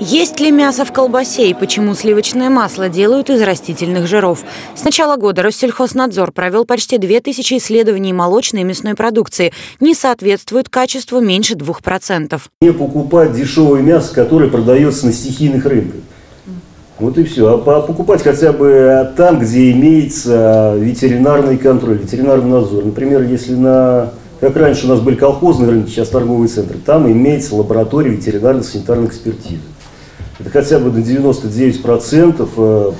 Есть ли мясо в колбасе и почему сливочное масло делают из растительных жиров? С начала года Россельхознадзор провел почти 2000 исследований молочной и мясной продукции. Не соответствует качеству меньше 2%. Не покупать дешевое мясо, которое продается на стихийных рынках. Вот и все. А покупать хотя бы там, где имеется ветеринарный контроль, ветеринарный надзор. Например, если на как раньше у нас были колхозные рынки, сейчас торговые центры, там имеется лаборатория ветеринарно-санитарной экспертизы. Это хотя бы на 99% э,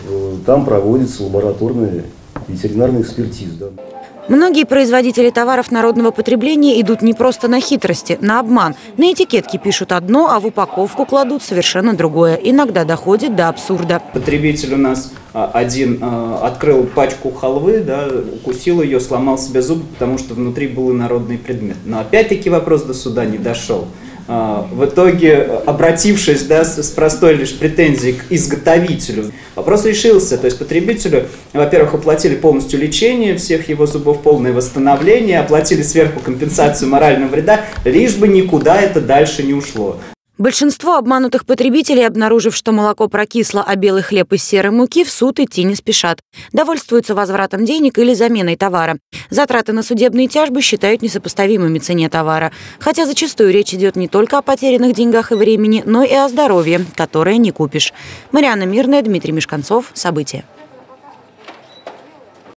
там проводится лабораторная ветеринарная экспертиза. Да. Многие производители товаров народного потребления идут не просто на хитрости, на обман. На этикетке пишут одно, а в упаковку кладут совершенно другое. Иногда доходит до абсурда. Потребитель у нас а, один а, открыл пачку халвы, да, укусил ее, сломал себе зубы, потому что внутри был инородный предмет. Но опять-таки вопрос до суда не дошел. А, в итоге, обратившись да, с простой лишь претензией к изготовителю, вопрос решился. То есть потребителю, во-первых, оплатили полностью лечение всех его зубов, полное восстановление, оплатили сверху компенсацию морального вреда, лишь бы никуда это дальше не ушло. Большинство обманутых потребителей, обнаружив, что молоко прокисло, а белый хлеб из серой муки, в суд идти не спешат. Довольствуются возвратом денег или заменой товара. Затраты на судебные тяжбы считают несопоставимыми цене товара. Хотя зачастую речь идет не только о потерянных деньгах и времени, но и о здоровье, которое не купишь. Марианна Мирная, Дмитрий Мешканцов. События.